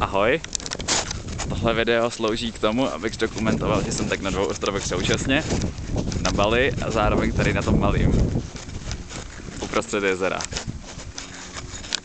Ahoj. Tohle video slouží k tomu, abych dokumentoval, že jsem tak na dvou ostrovech současně, na Bali a zároveň tady na tom malým uprostřed jezera.